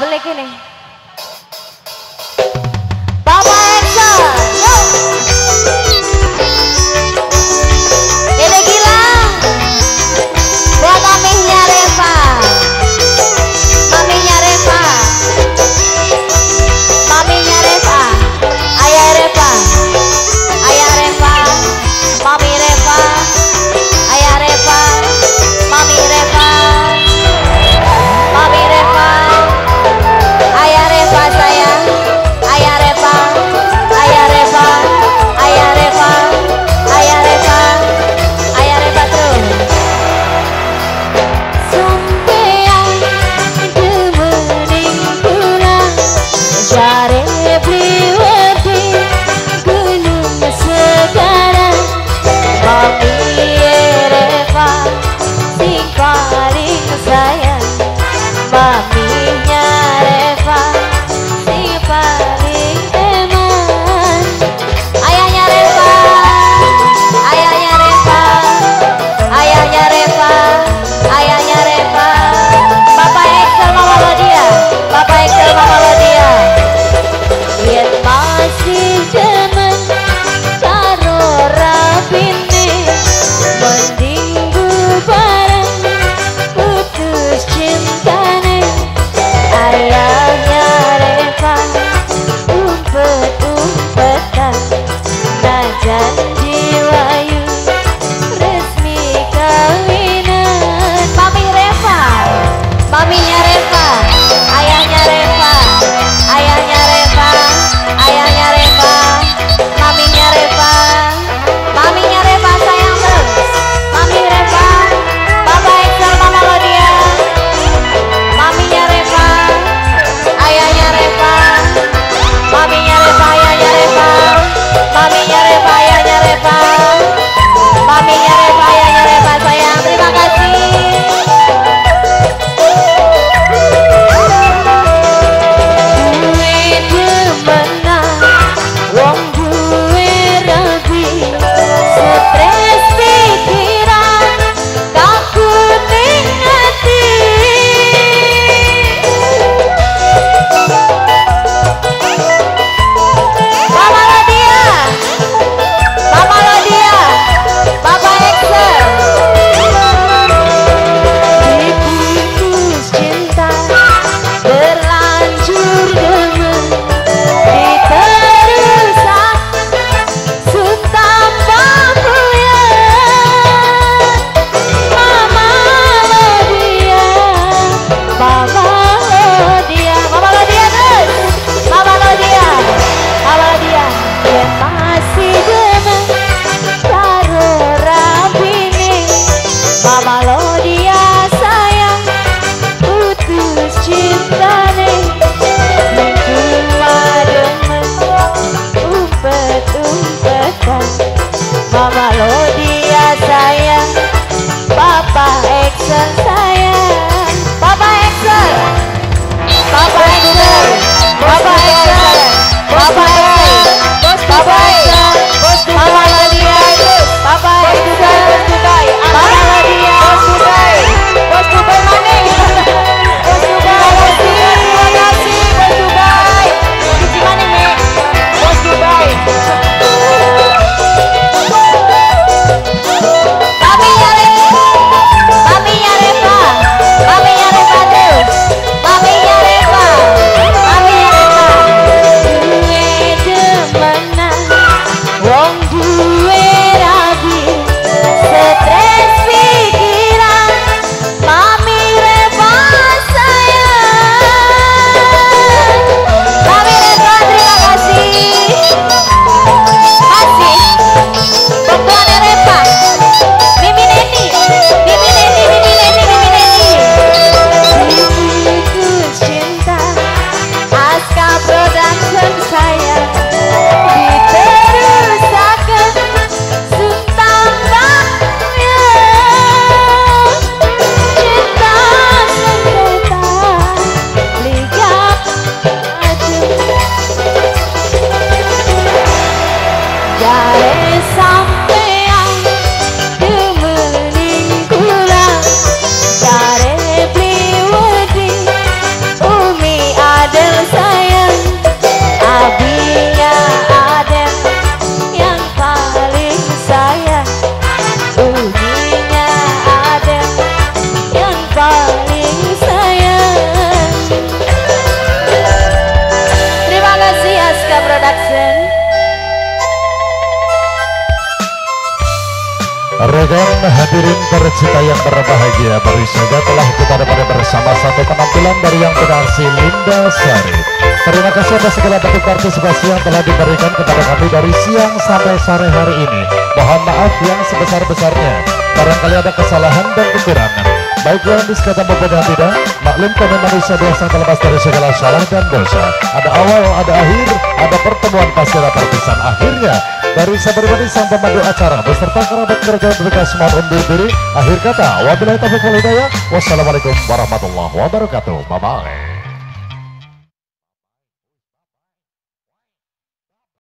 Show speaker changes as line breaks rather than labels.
beli kini. Mama lo dia sayang Papa Excel sayang
kita yang berbahagia Baru saja telah kita dapat bersama satu penampilan dari yang benar si Linda Sari. Terima kasih atas segala bentuk partisipasi yang telah diberikan kepada kami dari siang sampai sore hari ini. Mohon maaf yang sebesar-besarnya. Barangkali ada kesalahan dan kekurangan. Baik yang disekatan maupun yang tidak Maklum kami manusia biasa terlepas dari segala salah dan dosa. Ada awal, ada akhir, ada pertemuan pasti ada perpisahan Akhirnya dari sabar sang pemandu acara beserta kerabat keluarga mereka semua undur diri. Akhir kata, wabillahi taufiq wal hidayah. Wassalamualaikum warahmatullahi wabarakatuh. Bye bye.